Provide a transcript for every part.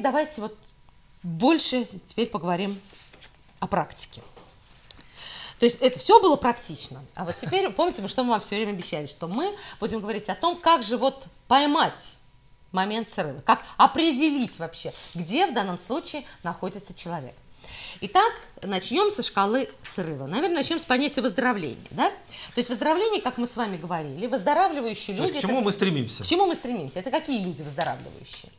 Теперь давайте вот больше теперь поговорим о практике. То есть это все было практично. А вот теперь, помните, что мы вам все время обещали, что мы будем говорить о том, как же вот поймать момент срыва, как определить вообще, где в данном случае находится человек. Итак, начнем со шкалы срыва. Наверное, начнем с понятия выздоровления. Да? То есть выздоровление, как мы с вами говорили, выздоравливающие люди... То есть к чему это... мы стремимся? К чему мы стремимся? Это какие люди выздоравливающие?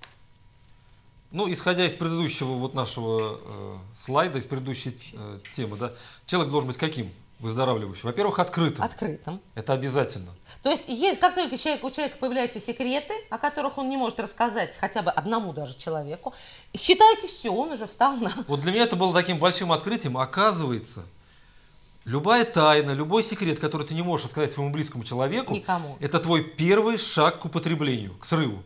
Ну, исходя из предыдущего вот нашего э, слайда, из предыдущей э, темы, да, человек должен быть каким? Выздоравливающим. Во-первых, открытым. Открытым. Это обязательно. То есть, есть, как только человек, у человека появляются секреты, о которых он не может рассказать хотя бы одному даже человеку, считайте все, он уже встал на... Вот для меня это было таким большим открытием. Оказывается, любая тайна, любой секрет, который ты не можешь рассказать своему близкому человеку, Никому. это твой первый шаг к употреблению, к срыву.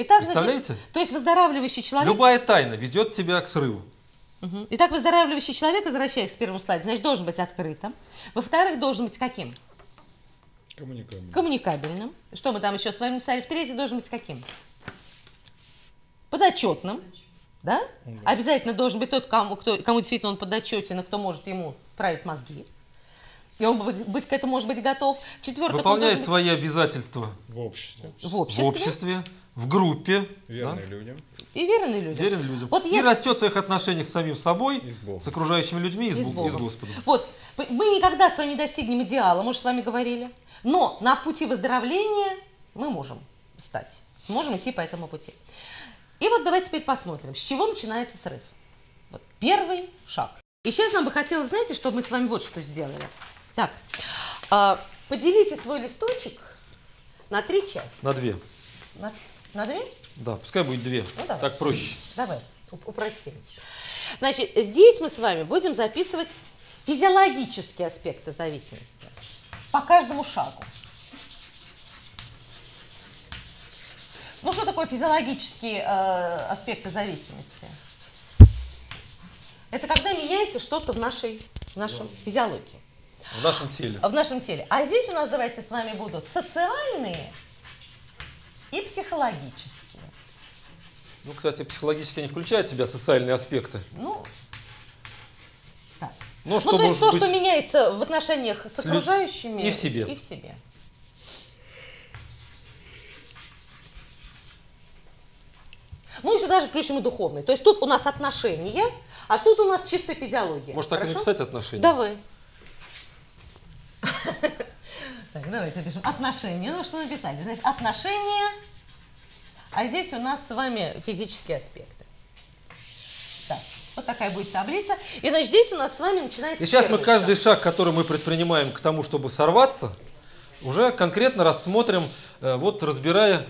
Итак, Представляете? Значит, то есть выздоравливающий человек... Любая тайна ведет тебя к срыву. Угу. Итак, выздоравливающий человек, возвращаясь к первому слайду, значит, должен быть открытым. Во-вторых, должен быть каким? Коммуникабельным. Коммуникабельным. Что мы там еще с вами писали? В-третьих, должен быть каким? Подотчетным. Да? Да. Обязательно должен быть тот, кому, кто, кому действительно он подотчетен, и кто может ему править мозги. И он быть, быть к этому может быть готов. Четвертое, Выполняет свои обязательства В обществе. в обществе, в обществе, в группе. Верные да? людям. и верные люди. Верен людям. Вот И если- растет в своих отношениях с самим собой, И с Богом. с окружающими людьми и с, И с Бог- и с Богом. Господом. Вот, мы никогда с вами не достигнем идеала, мы же с вами говорили. Но на пути выздоровления мы можем стать. Можем идти по этому пути. И вот давайте теперь посмотрим, с чего начинается срыв. Вот первый шаг. И сейчас нам бы хотелось, знаете, чтобы мы с вами вот что сделали. Так, а, поделите свой листочек на три части. На две. На, на две? Да, пускай будет две. Ну, давай. так проще. Давай, уп- упростим. Значит, здесь мы с вами будем записывать физиологические аспекты зависимости по каждому шагу. Ну, что такое физиологические э, аспекты зависимости? Это когда меняется что-то в нашей, в нашем физиологии, В нашем теле. в нашем теле. А здесь у нас, давайте с вами будут социальные и психологические. Ну, кстати, психологически не включают в себя социальные аспекты. Ну, так. Ну, что ну, то есть то, что меняется в отношениях с лю- окружающими и в себе. И в себе. Ну, еще даже включим и духовный. То есть тут у нас отношения, а тут у нас чистая физиология. Может, так и Хорошо? написать отношения? Давай. Так, давайте напишем. Отношения. Ну, что написали? Значит, отношения, а здесь у нас с вами физические аспекты. Так, вот такая будет таблица. И, значит, здесь у нас с вами начинается И сейчас мы каждый шаг. который мы предпринимаем к тому, чтобы сорваться, уже конкретно рассмотрим, э, вот разбирая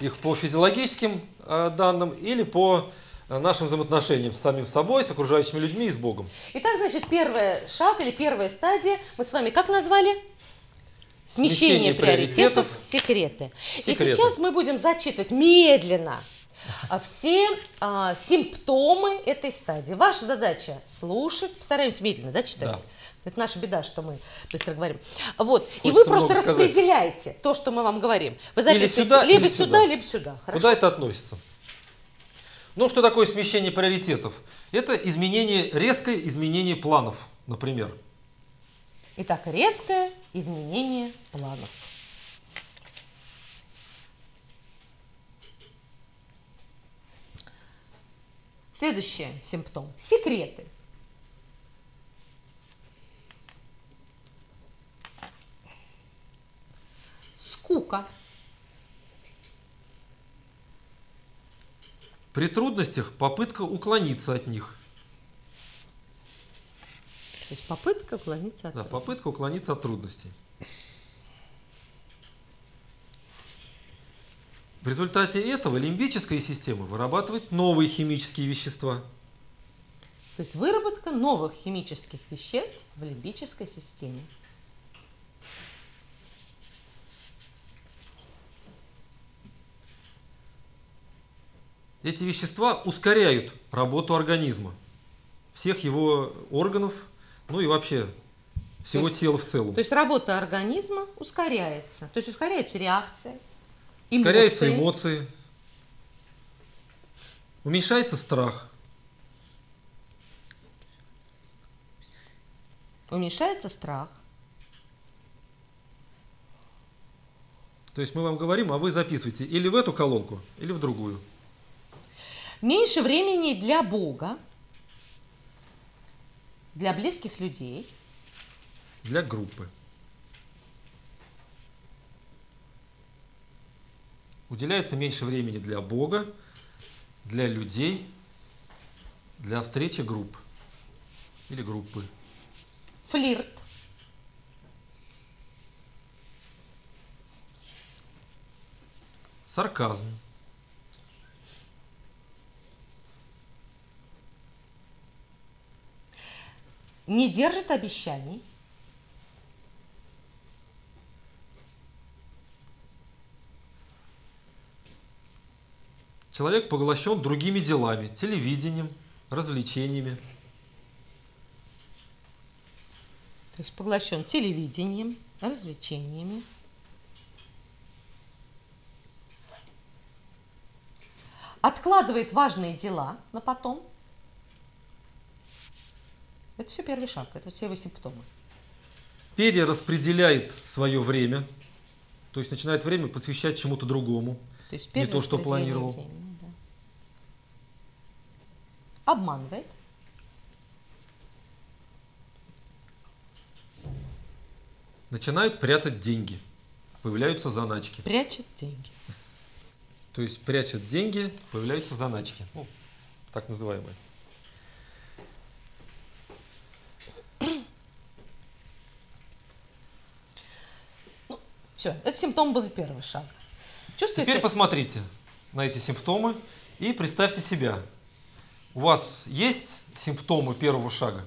их по физиологическим э, данным или по нашим взаимоотношениям с самим собой, с окружающими людьми и с Богом. Итак, значит, первый шаг или первая стадия мы с вами как назвали? Смещение, Смещение приоритетов, приоритетов. секреты. Секреты. И сейчас мы будем зачитывать медленно а, все а, симптомы этой стадии. Ваша задача слушать, постараемся медленно да, читать. Да. Это наша беда, что мы быстро говорим. Вот. и вы просто много сказать. распределяете то, что мы вам говорим. Вы Или записываете сюда, либо или сюда, сюда. либо сюда. Хорошо? Куда это относится? Ну, что такое смещение приоритетов? Это изменение, резкое изменение планов, например. Итак, резкое изменение планов. Следующий симптом. Секреты. Скука. При трудностях попытка уклониться от них. То есть попытка уклониться от Да, попытка уклониться от трудностей. В результате этого лимбическая система вырабатывает новые химические вещества. То есть выработка новых химических веществ в лимбической системе. Эти вещества ускоряют работу организма, всех его органов, ну и вообще всего есть- тела в целом. То есть работа организма ускоряется. То есть. Ускоряются эмоции. эмоции. Уменьшается страх. Уменьшается страх. То есть мы вам говорим, а вы записываете или в эту колонку, или в другую. Меньше времени для Бога, для близких людей, Для группы. Уделяется меньше времени для Бога, для людей, для встречи групп или группы. флирт, Сарказм. Не держит обещаний, Человек поглощен другими делами, телевидением, развлечениями. то есть поглощен телевидением, развлечениями. Откладывает важные дела на потом. Это все первый шаг, это все его симптомы. Перераспределяет свое время, то есть начинает время посвящать чему-то другому. То есть Не то, что планировал. времени, да. Обманывает. Начинают прятать деньги. Появляются заначки. Прячет деньги. То есть прячет деньги, появляются заначки. Ну, так называемые. Все, это симптом был первый шаг. Чувствуете? Теперь посмотрите на эти симптомы и представьте себя. У вас есть симптомы первого шага?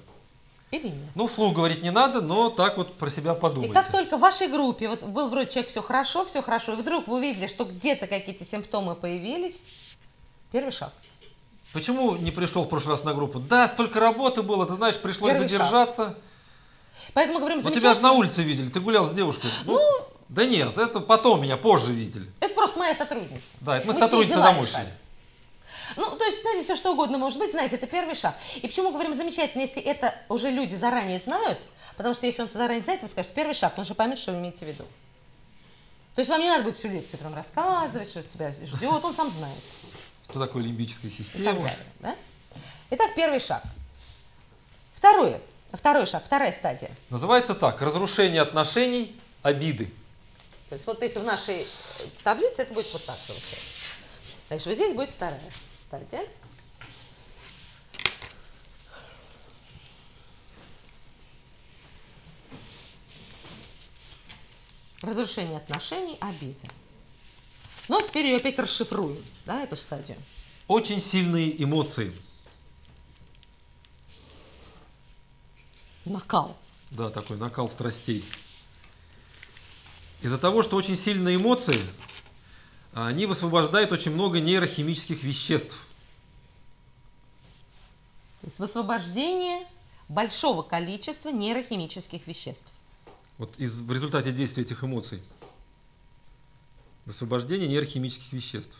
Или нет? Ну, вслух говорить не надо, но так вот про себя И подумайте. как только в вашей группе, вот был вроде человек все хорошо, все хорошо, и вдруг вы увидели, что где-то какие-то симптомы появились, первый шаг. Почему не пришел в прошлый раз на группу? Да, столько работы было, ты знаешь, пришлось Первый шаг. задержаться. Поэтому говорим, Вот тебя же на улице видели, ты гулял с девушкой. Ну, да нет, это потом меня позже видели. Это просто моя сотрудница. Да, это мы, Мы с сотрудницы ней дела домой решали. шли. Ну, то есть, знаете, все что угодно может быть, знаете, это первый шаг. И почему говорим замечательно, если это уже люди заранее знают, потому что если он это заранее знает, вы скажете, первый шаг, он же поймет, что вы имеете в виду. То есть вам не надо будет всю лекцию прям рассказывать, что тебя ждет, он сам знает. Что такое лимбическая и так система? далее. Да? Итак, первый шаг. Второе. Второй шаг, вторая стадия. Называется так, разрушение отношений, обиды. То есть вот если в нашей э, таблице это будет вот так получается. Значит, вот здесь будет вторая стадия. Разрушение отношений, обиды. Ну, а теперь ее опять расшифруем, да, эту стадию. Очень сильные эмоции. Накал. Да, такой накал страстей. Из-за того, что очень сильные эмоции, они высвобождают очень много нейрохимических веществ. То есть высвобождение большого количества нейрохимических веществ. Вот из, в результате действия этих эмоций. Высвобождение нейрохимических веществ.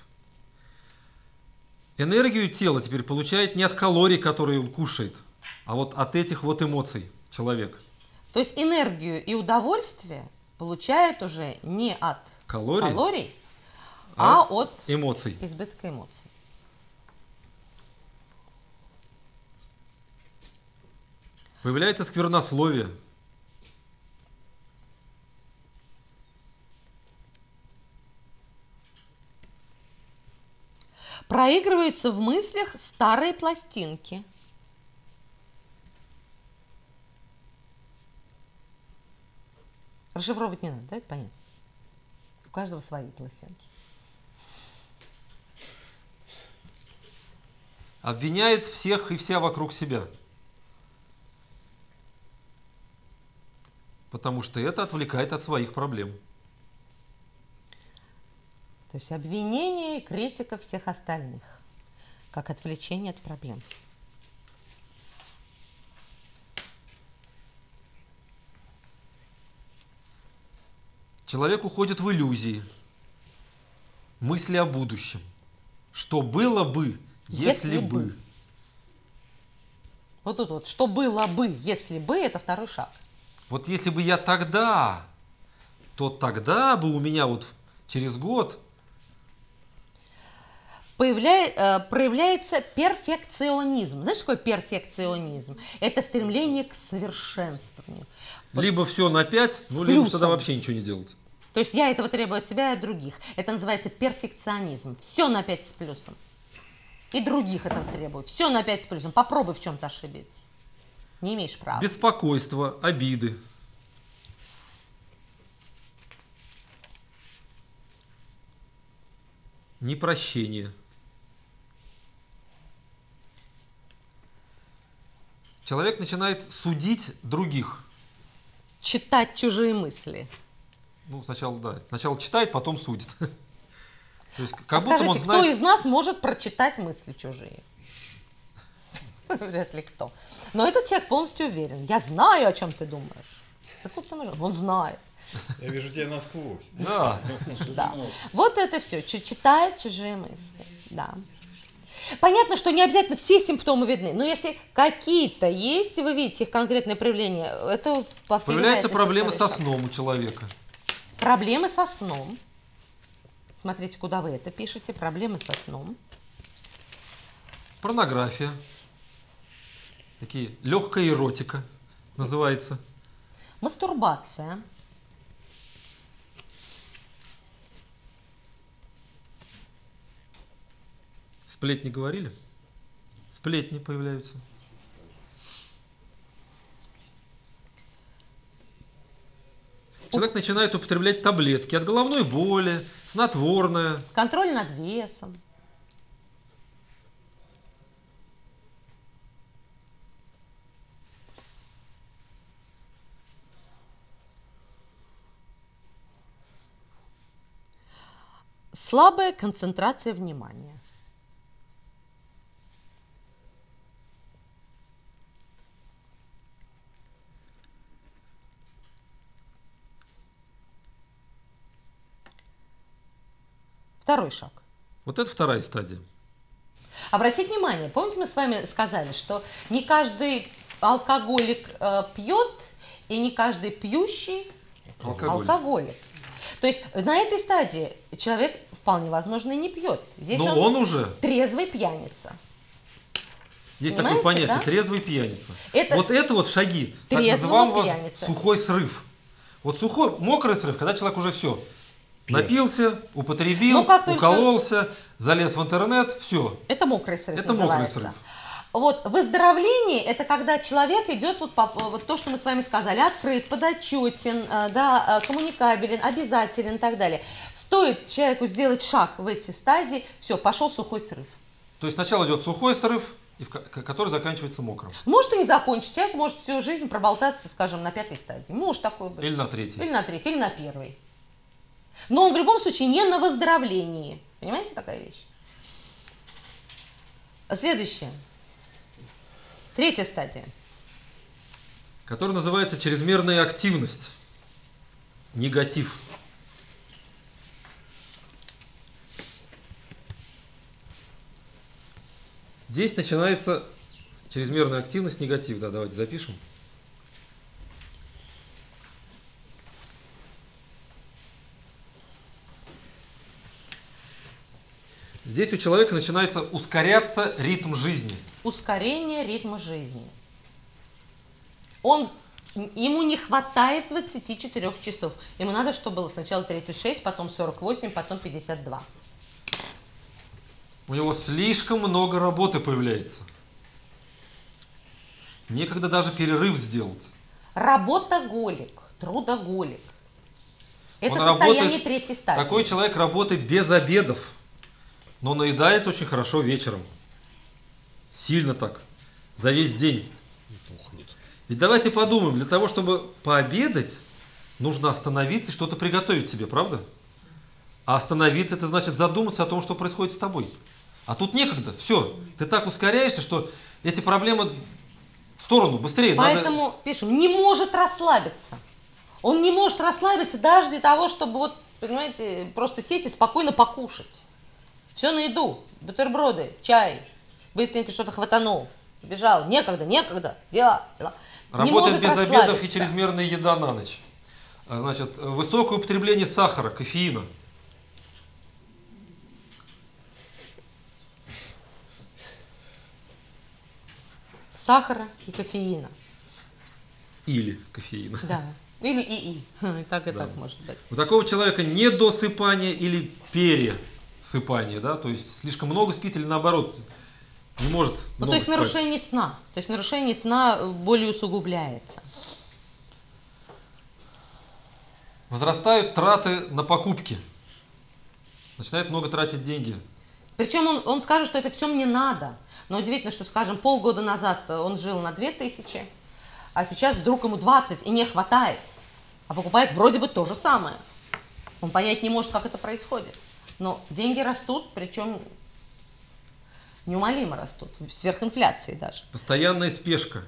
Энергию тело теперь получает не от калорий, которые он кушает, а вот от этих вот эмоций человек. То есть энергию и удовольствие получает уже не от Калорий, калорий, а а от эмоций. избытка эмоций. Появляется сквернословие. Проигрываются в мыслях старые пластинки. Расшифровывать не надо, да, это понятно. У каждого свои пластинки. Обвиняет всех и вся вокруг себя. Потому что это отвлекает от своих проблем. То есть обвинение и критика всех остальных, как отвлечение от проблем. Человек уходит в иллюзии, мысли о будущем. Что было бы, Если, бы. Вот тут вот, что было бы, если бы, это второй шаг. Вот если бы я тогда, то тогда бы у меня вот через год Появляя- э, проявляется перфекционизм. Знаешь, что такое перфекционизм? Это стремление к совершенствованию. Либо все на 5, ну либо тогда вообще ничего не делать. То есть я этого требую от себя и от других. Это называется перфекционизм. Все на 5 с плюсом. И других этого требую. Все на 5 с плюсом. Попробуй в чем-то ошибиться. Не имеешь права. Беспокойство, обиды. Непрощение. Человек начинает судить других. Читать чужие мысли. Ну, сначала, да, сначала читает, потом судит. То есть, как А будто скажите, он кто знает... из нас может прочитать мысли чужие? Вряд ли кто. Но этот человек полностью уверен. Я знаю, о чем ты думаешь. Откуда ты можешь? Он знает. Я вижу тебя насквозь. Да. Да. Вот это все. Читает чужие мысли. Да. Понятно, что не обязательно все симптомы видны, но если какие-то есть, и вы видите их конкретные проявления, это по всей Появляются проблемы со сном у человека. Проблемы со сном. Смотрите, куда вы это пишете. Проблемы со сном. Порнография. Такие легкая эротика называется. Мастурбация. Сплетни говорили? Сплетни появляются. Человек начинает употреблять таблетки от головной боли, снотворное. Контроль над весом. Слабая концентрация внимания. Второй шаг. Вот это вторая стадия. Обратите внимание, помните, мы с вами сказали, что не каждый алкоголик э, пьет, и не каждый пьющий Алкоголик. алкоголик. То есть на этой стадии человек вполне возможно и не пьет. Здесь Но он, он уже, трезвый пьяница. есть Понимаете, такое понятие, да? трезвый пьяница. Это вот это вот шаги, так называемого пьяницы. сухой срыв. Вот сухой, мокрый срыв, когда человек уже все, напился, употребил, Ну, как укололся, залез в интернет, все. Это мокрый срыв Это мокрый срыв. Вот выздоровление – это когда человек идет, вот, по- вот то, что мы с вами сказали, открыт, подотчетен, э, да, э, коммуникабелен, обязателен и так далее. Стоит человеку сделать шаг в эти стадии, все, пошел сухой срыв. То есть сначала идет сухой срыв, который заканчивается мокрым. Может и не закончить, человек может всю жизнь проболтаться, скажем, на пятой стадии. Может такое быть. Или на третий. Или на третьей, или на первой. Но он в любом случае не на выздоровлении. Понимаете, такая вещь? Следующее. Третья стадия. Который называется чрезмерная активность. Негатив. Здесь начинается чрезмерная активность, негатив. Да, давайте запишем. Здесь у человека начинается ускоряться ритм жизни. Ускорение ритма жизни. Он, ему не хватает 24 часов. Ему надо, чтобы было сначала 36, потом 48, потом 52. У него слишком много работы появляется. Некогда даже перерыв сделать. Работоголик, трудоголик. Это Он состояние работает- третьей стадии. Такой человек работает без обедов, но наедается очень хорошо вечером. Сильно так, за весь день. Ведь давайте подумаем, для того, чтобы пообедать, нужно остановиться и что-то приготовить себе, правда? А остановиться, это значит задуматься о том, что происходит с тобой. А тут некогда, все. Ты так ускоряешься, что эти проблемы в сторону, быстрее. надо- Поэтому пишем, не может расслабиться. Он не может расслабиться даже для того, чтобы вот, понимаете, просто сесть и спокойно покушать. Все на еду, бутерброды, чай, быстренько что-то хватанул, бежал, некогда, некогда, дела, дела. Работает без обедов и чрезмерная еда на ночь. А, Значит, высокое употребление сахара, кофеина. Сахара и кофеина. Или кофеина. Да. Или и-и. И так, и Да. так может быть. У такого человека недосыпание или пересыпание, да, то есть слишком много спит или наоборот не может Ну, то есть спать. нарушение сна. То есть нарушение сна э, более усугубляется. Возрастают траты на покупки. Начинает много тратить деньги. Причем он, он скажет, что это все мне надо. Но удивительно, что, скажем, полгода назад он жил на 2000, а сейчас вдруг ему 20 и не хватает. А покупает вроде бы то же самое. Он понять не может, как это происходит. Но деньги растут, причем неумолимо растут, сверхинфляции даже. Постоянная спешка.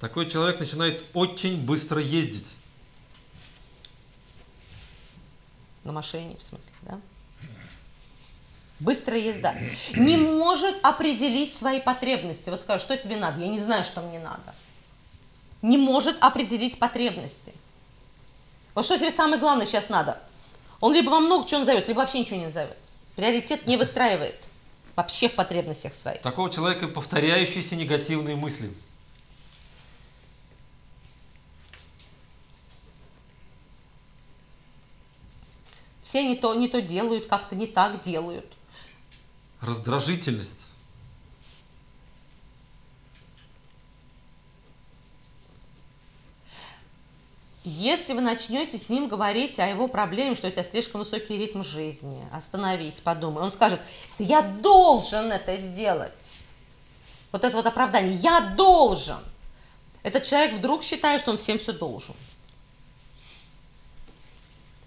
Такой человек начинает очень быстро ездить. На машине, в смысле, да? Быстрая езда. Не может определить свои потребности. Вот скажешь, что тебе надо? Я не знаю, что мне надо. Не может определить потребности. Вот что тебе самое главное сейчас надо? Он либо вам много чего назовет, либо вообще ничего не назовет. Приоритет не выстраивает. Вообще в потребностях своих. Такого человека повторяющиеся негативные мысли. Все не то, не то делают, как-то не так делают. Раздражительность. Если вы начнете с ним говорить о его проблеме, что у тебя слишком высокий ритм жизни, остановись, подумай, он скажет, «Да я должен это сделать. Вот это вот оправдание, я должен. Этот человек вдруг считает, что он всем все должен.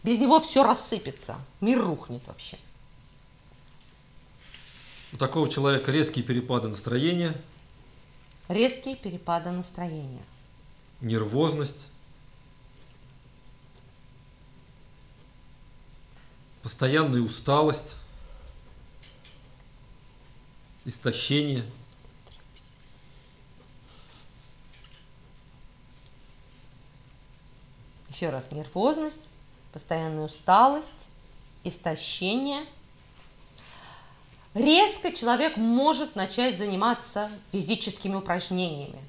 Без него все рассыпется, мир рухнет вообще. У такого человека резкие перепады настроения, Резкие перепады настроения. нервозность, постоянная усталость, истощение. Еще раз, нервозность, постоянная усталость, истощение. Резко человек может начать заниматься физическими упражнениями.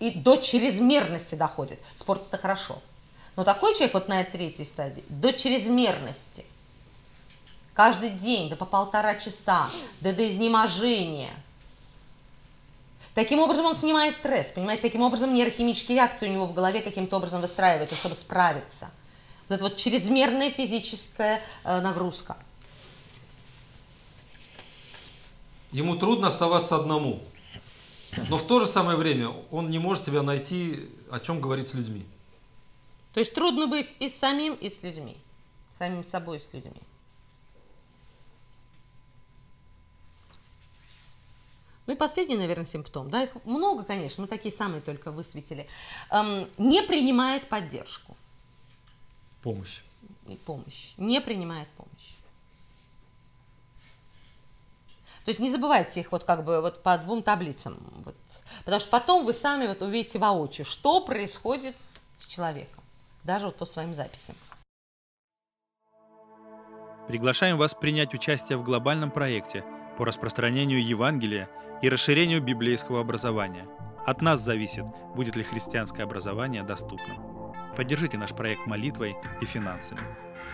И до чрезмерности доходит. Спорт это хорошо. Но такой человек вот на третьей стадии, до чрезмерности. Каждый день, да по полтора часа, да до изнеможения – Таким образом он снимает стресс, понимаете, таким образом нейрохимические реакции у него в голове каким-то образом выстраиваются, чтобы справиться. Вот это вот чрезмерная физическая э, нагрузка. Ему трудно оставаться одному. Но в то же самое время он не может себя найти, о чем говорить с людьми. То есть трудно быть и с самим, и с людьми. Самим собой, и с людьми. Ну и последний, наверное, симптом, да, их много, конечно, мы такие самые только высветили. Эм, не принимает поддержку Помощь. и помощь. Не принимает помощь. То есть не забывайте их вот как бы вот по двум таблицам. Вот. Потому что потом вы сами вот увидите воочию, что происходит с человеком. Даже вот по своим записям. Приглашаем вас принять участие в глобальном проекте по распространению Евангелия и расширению библейского образования. От нас зависит, будет ли христианское образование доступным. Поддержите наш проект молитвой и финансами.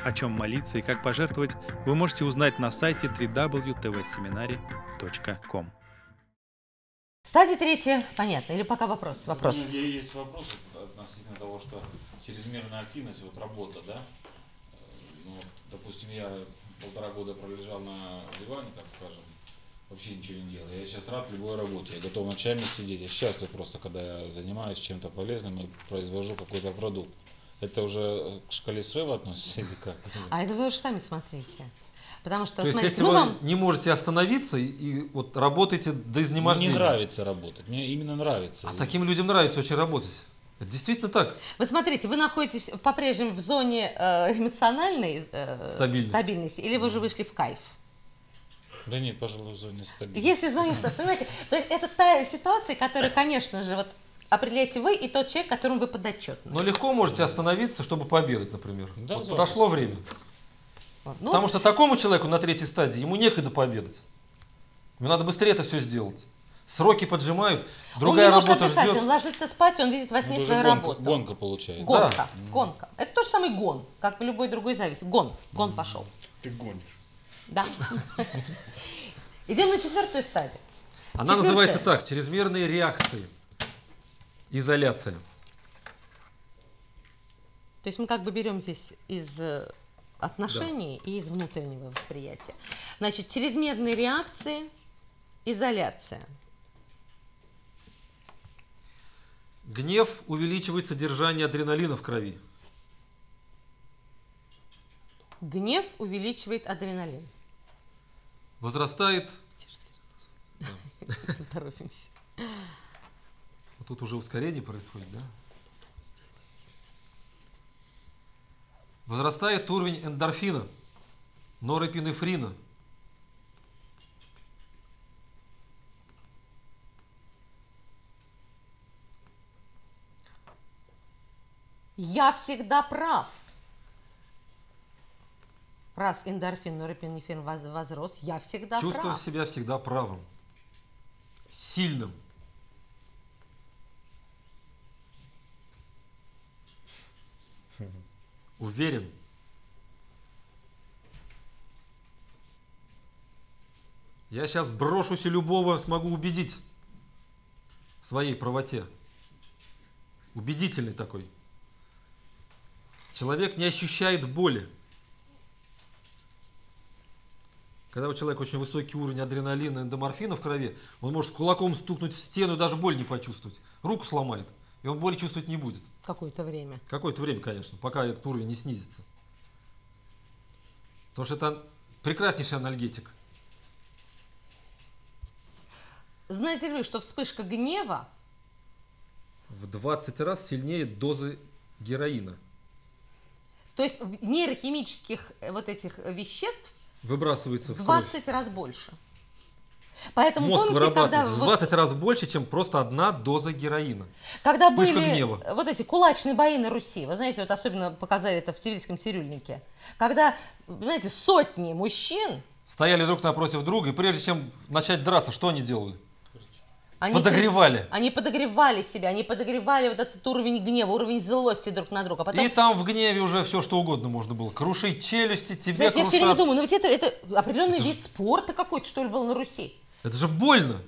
О чем молиться и как пожертвовать, вы можете узнать на сайте www.tvseminary.com. Стадия третья, понятно. Или пока вопрос? Вопрос. У меня есть вопрос относительно того, что чрезмерная активность, вот работа, да? Э, Ну, вот, допустим, я полтора года пролежал на диване, так скажем, вообще ничего не делал. Я сейчас рад любой работе, я готов ночами сидеть. Я счастлив просто, когда я занимаюсь чем-то полезным и произвожу какой-то продукт. Это уже к шкале срыва относится или как? А это вы уж сами смотрите. Потому что, То есть, смотрите, если мы вы вам... не можете остановиться и, и вот работаете до Мне не изнемождения. нравится работать, мне именно нравится. А таким людям нравится очень работать. Это действительно так. Вы смотрите, вы находитесь по-прежнему в зоне э, эмоциональной э, Стабильности. стабильности, или вы уже вышли в кайф? Да нет, пожалуй, в зоне стабильности. Если в зоне стабильности, понимаете, то есть это та ситуация, которая, конечно же, вот определяете вы и тот человек, которому вы подотчетны. Но легко можете остановиться, чтобы пообедать, например. Да, Вот прошло время. Ну, Потому что такому человеку на третьей стадии ему некогда пообедать. Ему надо быстрее это все сделать. Сроки поджимают, другая он не может работа отдыхать, ждет. Он ложится спать, он видит во сне Это свою гонка, работу. гонка получается. Гонка, гонка. Это тот же самый гон, как в любой другой зависи. Гон, гон пошел. Ты гонишь. Да. Идем на четвертую стадию. Она Четвертое. называется так, чрезмерные реакции. Изоляция. То есть мы как бы берем здесь из э, отношений и из внутреннего восприятия. Значит, чрезмерные реакции, изоляция. Гнев увеличивает содержание адреналина в крови. Гнев увеличивает адреналин. Возрастает, Торопимся. вот тут уже ускорение происходит, да? Возрастает уровень эндорфина, норэпинефрина. Я всегда прав. Раз эндорфин, норэпинефрин воз- возрос, я всегда Чувствовать прав. себя всегда правым, сильным. Уверен. Я сейчас брошусь и любого смогу убедить в своей правоте. Убедительный такой. Человек не ощущает боли. Когда у человека очень высокий уровень адреналина, эндоморфина в крови, он может кулаком стукнуть в стену и даже боль не почувствовать. Руку сломает, и он боли чувствовать не будет. Какое-то время. Какое-то время, конечно, пока этот уровень не снизится. Потому что это прекраснейший анальгетик. Знаете ли вы, что вспышка гнева В 20 раз сильнее дозы героина. То есть нейрохимических э, вот этих э, веществ Выбрасывается в в кровь. 20 раз больше. Поэтому Мозг помните, когда, вырабатывает в вот- 20 раз больше, чем просто одна доза героина. когда вспышка были гнева. вот эти кулачные бои на Руси, вы знаете, вот особенно показали это в Сибирском цирюльнике, когда, знаете, сотни мужчин, Стояли друг напротив друга, и прежде чем начать драться, что они делали? Они Подогревали. Они подогревали себя, они подогревали вот этот уровень гнева, уровень злости друг на друга. Потом, И там в гневе уже все что угодно можно было. Крушить челюсти, тебе знаете, я все время крушат. думаю, ну ведь это, это определенный вид спорта какой-то, что ли, был на Руси. Это же больно.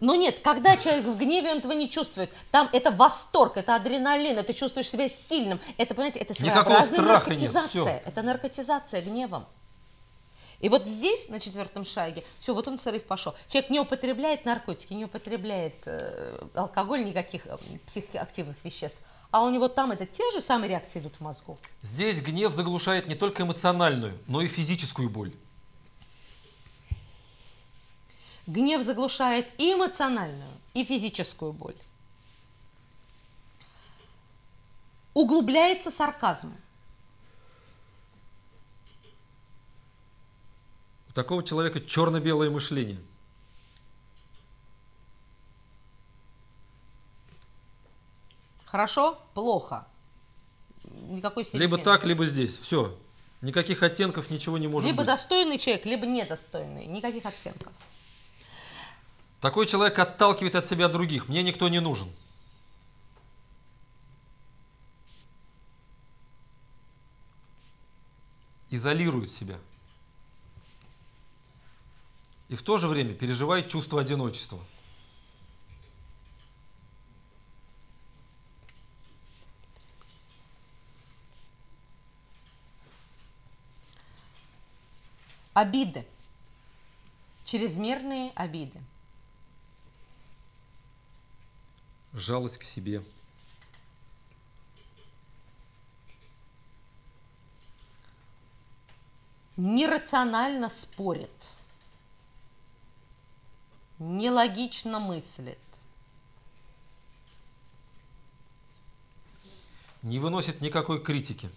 Но нет, когда человек в гневе, он этого не чувствует. Там это восторг, это адреналин, ты чувствуешь себя сильным. Это, понимаете, это Никакого своеобразная страха нет, наркотизация. всё. Это наркотизация гневом. И вот здесь, на четвертом шаге, все, вот он срыв пошел. Человек не употребляет наркотики, не употребляет э, алкоголь, никаких э, психоактивных веществ. А у него там это те же самые реакции идут в мозгу. Здесь гнев заглушает не только эмоциональную, но и физическую боль. Гнев заглушает и эмоциональную, и физическую боль. Углубляется сарказм. Такого человека черно-белое мышление. Хорошо? Плохо. Никакой середины. Либо так, либо здесь. Все. Никаких оттенков, ничего не может Либо быть. достойный человек, либо недостойный. Никаких оттенков. Такой человек отталкивает от себя других. Мне никто не нужен. Изолирует себя. И в то же время переживает чувство одиночества. Обиды. Чрезмерные обиды. Жалость к себе. Нерационально спорит. Нелогично мыслит. Не выносит никакой критики.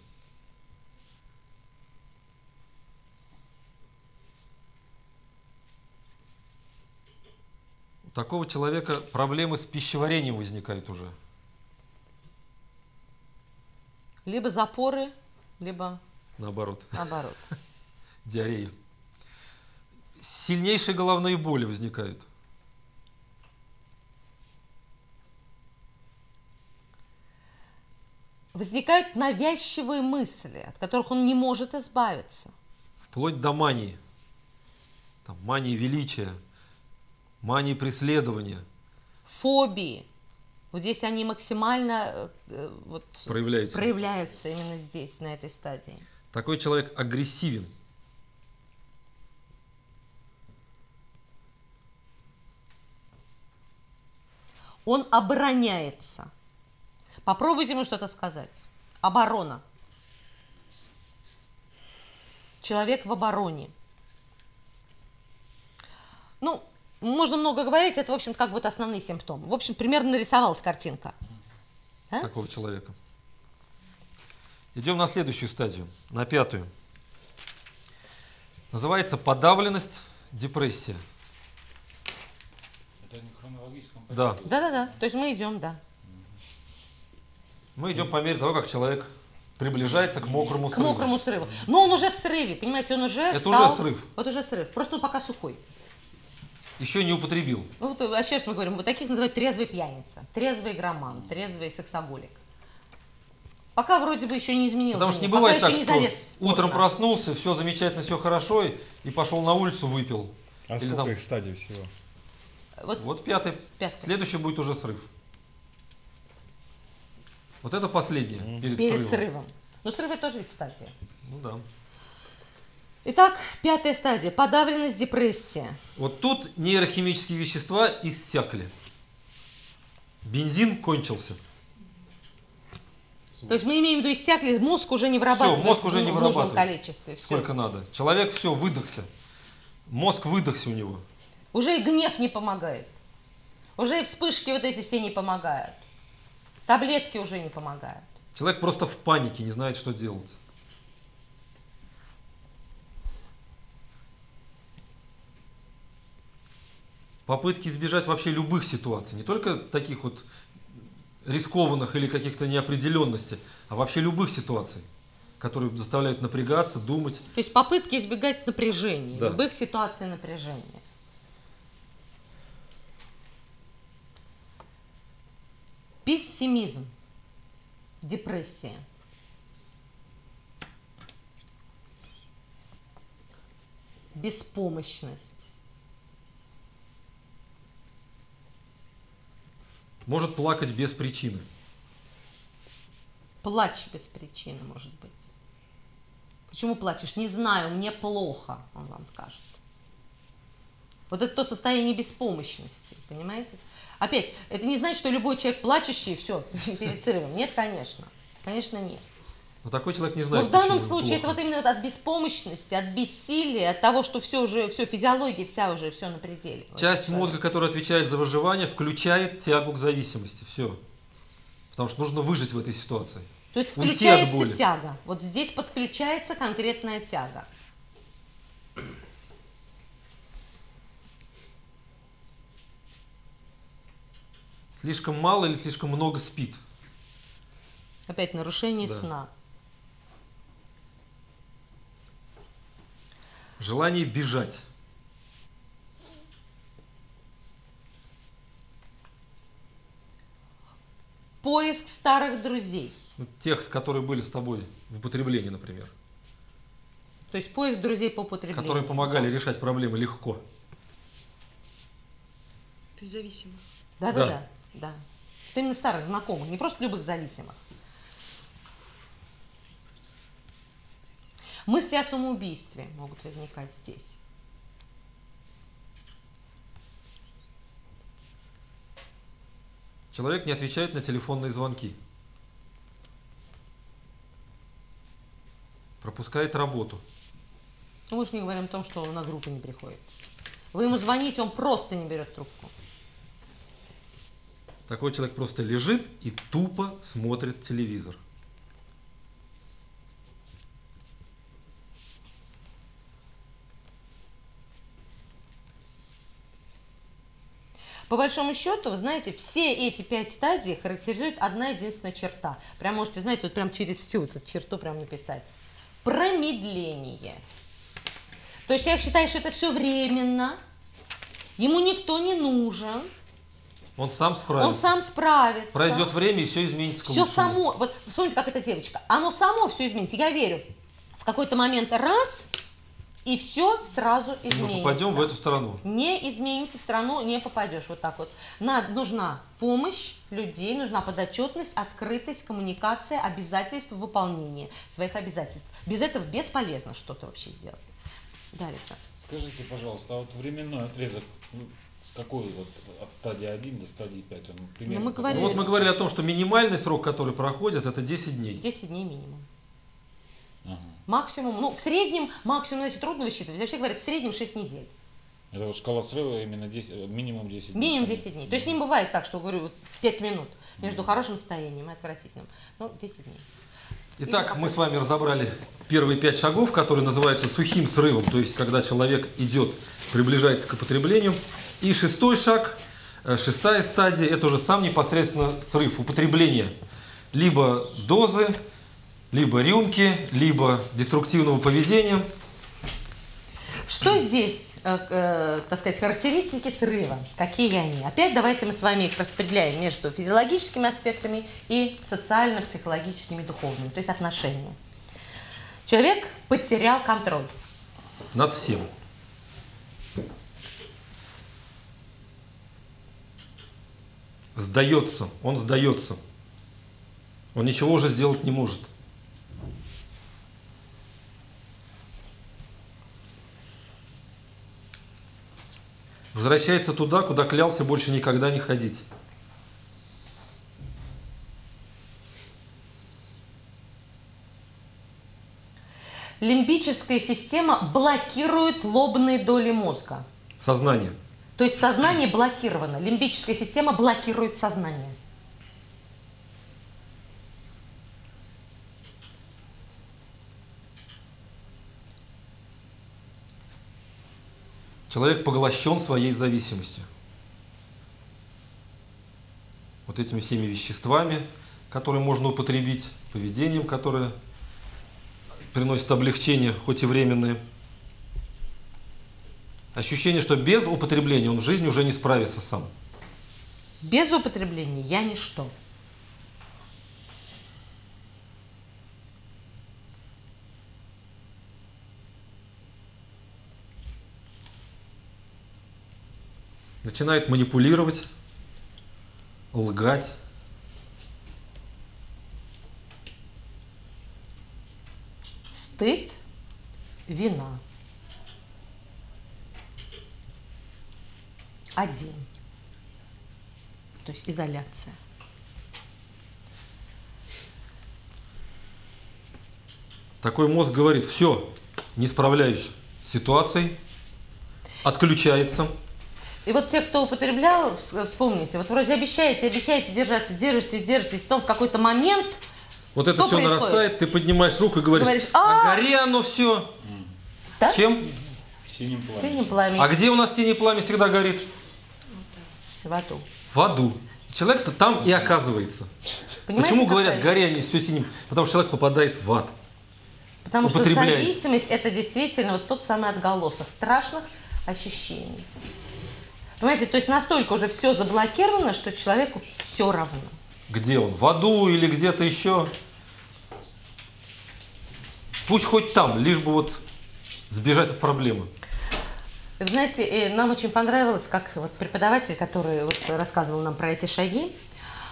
У такого человека проблемы с пищеварением возникают уже. Либо запоры, либо Наоборот, наоборот. диарея. Сильнейшие головные боли возникают. Возникают навязчивые мысли, от которых он не может избавиться. Вплоть до мании. Там, мании величия, мании преследования Фобии. Вот здесь они максимально э, э, вот, проявляются. проявляются именно здесь, на этой стадии. Такой человек агрессивен. Он обороняется. Попробуйте ему что-то сказать. Оборона. Человек в обороне. Ну, можно много говорить, это, в общем как вот основные симптомы. В общем, примерно нарисовалась картинка. А? такого человека. Идем на следующую стадию, на пятую. Называется подавленность, депрессия. Это не в хронологическом Да. порядке. Да-да-да, то есть мы идем, да. Мы идем по мере того, как человек приближается к мокрому К срыву. мокрому срыву. Но он уже в срыве, понимаете, он уже Это стал- уже срыв. Вот уже срыв, просто он пока сухой. Еще не употребил. Ну, вот, а сейчас мы говорим, вот таких называют трезвый пьяница, трезвый игроман, трезвый сексоголик. Пока вроде бы еще не изменил. Потому что не бывает так, не что утром проснулся, все замечательно, все хорошо, и- и пошел на улицу, выпил. А Или сколько там- их стадий всего? Вот, Вот пятый. Пятый. Следующий будет уже срыв. Вот это последнее перед, перед срывом. срывом. Но срыв это тоже ведь стадия. Ну да. Итак, пятая стадия. Подавленность, депрессия. Вот тут нейрохимические вещества иссякли. Бензин кончился. То есть мы имеем в виду иссякли, мозг уже не вырабатывает мозг уже в не нужном вырабатывает. количестве. Всё. Сколько надо. Человек все, выдохся. Мозг выдохся у него. Уже и гнев не помогает. Уже и вспышки вот эти все не помогают. Таблетки уже не помогают. Человек просто в панике, не знает, что делать. Попытки избежать вообще любых ситуаций, не только таких вот рискованных или каких-то неопределенностей, а вообще любых ситуаций, которые заставляют напрягаться, думать. То есть попытки избегать напряжения, Да. любых ситуаций напряжения. Пессимизм, депрессия. Беспомощность. Может плакать без причины. Плач без причины, может быть. Почему плачешь? Не знаю, мне плохо, он вам скажет. Вот это то состояние беспомощности, понимаете? Опять, это не значит, что любой человек плачущий, все, перед срывом. Нет, конечно. Конечно, нет. Но такой человек не Но знает, в данном случае это плохо. вот именно вот от беспомощности, от бессилия, от того, что все уже, все, физиология вся уже, все на пределе. Вот Часть человек. мозга, которая отвечает за выживание, включает тягу к зависимости. Все. Потому что нужно выжить в этой ситуации. То есть включается тяга. Вот здесь подключается конкретная тяга. Слишком мало или слишком много спит. Опять нарушение Да. сна. Желание бежать. Поиск старых друзей. Ну, тех, которые были с тобой в употреблении, например. То есть поиск друзей по употреблению. Которые помогали решать проблемы легко. То есть зависимо. Да, да, Да. да, да. Это именно старых знакомых, не просто любых зависимых. Мысли о самоубийстве могут возникать здесь. Человек не отвечает на телефонные звонки. Пропускает работу. Ну, мы же не говорим о том, что он на группу не приходит. Вы ему звоните, он просто не берет трубку. Такой человек просто лежит и тупо смотрит телевизор. По большому счету, вы знаете, все эти пять стадий характеризует одна единственная черта. Прям можете, знаете, вот прям через всю эту черту прям написать. Промедление. То есть человек считает, что это все временно, ему никто не нужен, он сам справится. он сам справится. Пройдет время, и все изменится к Все лучшему. само, вот вспомните, как эта девочка, оно само все изменится, я верю. В какой-то момент раз, и все сразу Мы изменится. попадем в эту страну. Не изменится в страну, не попадешь. Вот так вот. Надо, нужна помощь людей, нужна подотчетность, открытость, коммуникация, обязательства, выполнение своих обязательств. Без этого бесполезно что-то вообще сделать. Да, Александр. Скажите, пожалуйста, а вот временной отрезок ну, с какой вот от стадии 1 до стадии 5? Он примерно Ну, мы говорили- Вот мы говорили о том, что минимальный срок, который проходит, это 10 дней. 10 дней минимум. Ага. Максимум, ну, в среднем, максимум, значит, трудно высчитывать. Вообще говорят, в среднем 6 недель. Это вот шкала срыва именно 10, э, минимум 10 дней. Минимум 10 дней. То есть не бывает так, что, говорю, вот 5 минут между хорошим состоянием и отвратительным. Ну, 10 дней. Итак, мы с вами разобрали первые пять шагов, которые называются сухим срывом, то есть когда человек идет, приближается к употреблению. И шестой шаг, э, шестая стадия, это уже сам непосредственно срыв, употребление либо дозы, либо рюмки, либо деструктивного поведения. Что здесь, э, э, так сказать, характеристики срыва? Какие они? Опять давайте мы с вами их распределяем между физиологическими аспектами и социально-психологическими, духовными, то есть отношения. Человек потерял контроль. Над всем. Сдается, он сдается. Он ничего уже сделать не может. Возвращается туда, куда клялся больше никогда не ходить. Лимбическая система блокирует лобные доли мозга. Сознание. То есть сознание блокировано. Лимбическая система блокирует сознание. Человек поглощен своей зависимостью. Вот этими всеми веществами, которые можно употребить, поведением, которое приносит облегчение, хоть и временное. Ощущение, что без употребления он в жизни уже не справится сам. Без употребления я ничто. Начинает манипулировать, лгать. Стыд, вина. Один. То есть изоляция. Такой мозг говорит, все, не справляюсь с ситуацией, отключается. И вот те, кто употреблял, вс- вспомните, вот вроде обещаете, обещаете держаться, держитесь, держитесь, потом в какой-то момент Вот это Что все происходит? нарастает, ты поднимаешь руку и говоришь, Говоришь, а «А!» гори оно все. да, Чем? Синим пламенем. синим пламенем А где у нас синее пламя всегда горит? В аду. В аду. Человек-то там и оказывается. Понимаете, Почему говорят, гори они все синим? Потому что человек попадает в ад. Потому что зависимость это действительно вот тот самый отголосок страшных ощущений. Понимаете, то есть настолько уже все заблокировано, что человеку все равно. Где он? В аду или где-то еще? Пусть хоть там, лишь бы вот сбежать от проблемы. Вы знаете, нам очень понравилось, как вот преподаватель, который вот рассказывал нам про эти шаги,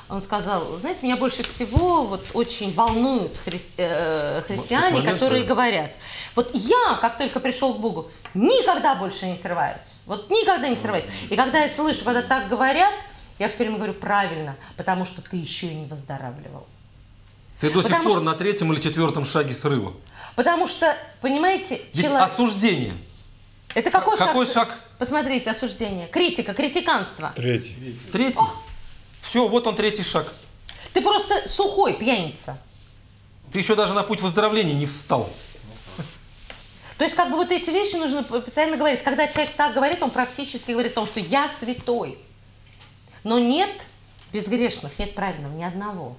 он сказал, знаете, меня больше всего вот очень волнуют хри- э, христиане, момент, которые что- говорят, вот я, как только пришел к Богу, никогда больше не срываюсь. Вот никогда не срываюсь. И когда я слышу, когда так говорят, я все время говорю правильно, потому что ты еще и не выздоравливал. Ты до сих Потому пор что- на третьем или четвертом шаге срыва. Потому что, понимаете, Ведь чело- осуждение. Это какой, какой шаг? шаг? Посмотрите, осуждение, критика, критиканство. Третий. Третий. Все, вот он третий шаг. Ты просто сухой пьяница. Ты еще даже на путь выздоровления не встал. То есть, как бы вот эти вещи нужно постоянно говорить. Когда человек так говорит, он практически говорит о том, что я святой. Но нет безгрешных, нет праведного, ни одного.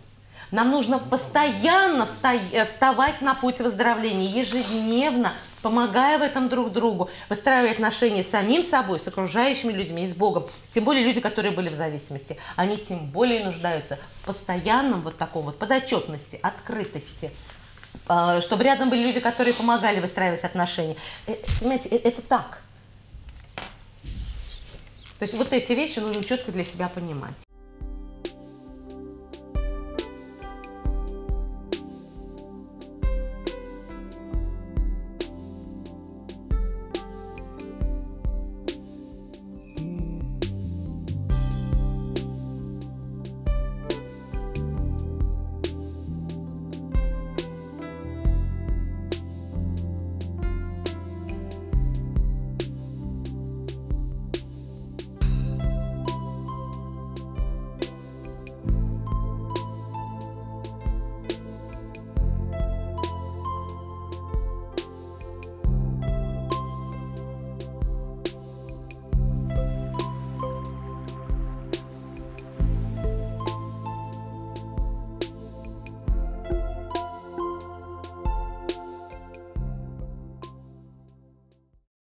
Нам нужно постоянно э, вставать на путь выздоровления, ежедневно, помогая в этом друг другу, выстраивая отношения с самим собой, с окружающими людьми и с Богом. Тем более люди, которые были в зависимости, они тем более нуждаются в постоянном вот таком вот подотчетности, открытости, а, чтобы рядом были люди, которые помогали выстраивать отношения. Э, Понимаете, э, это так. То есть вот эти вещи нужно четко для себя понимать.